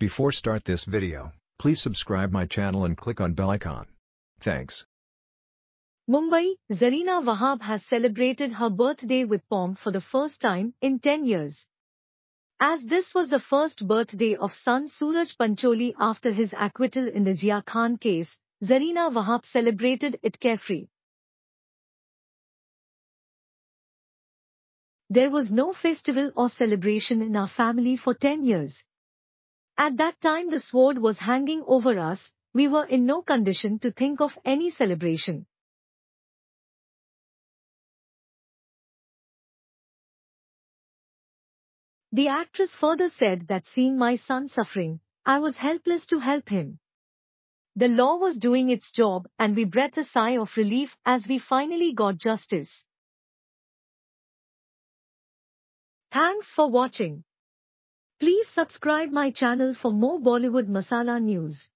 Before start this video, please subscribe my channel and click on bell icon. Thanks. Mumbai, Zarina Wahab has celebrated her birthday with pomp for the first time in 10 years. As this was the first birthday of son Sooraj Pancholi after his acquittal in the Jia Khan case, Zarina Wahab celebrated it carefree. There was no festival or celebration in our family for 10 years. At that time the sword was hanging over us, we were in no condition to think of any celebration. The actress further said that seeing my son suffering, I was helpless to help him. The law was doing its job and we breathed a sigh of relief as we finally got justice. Thanks for watching. Please subscribe my channel for more Bollywood Masala news.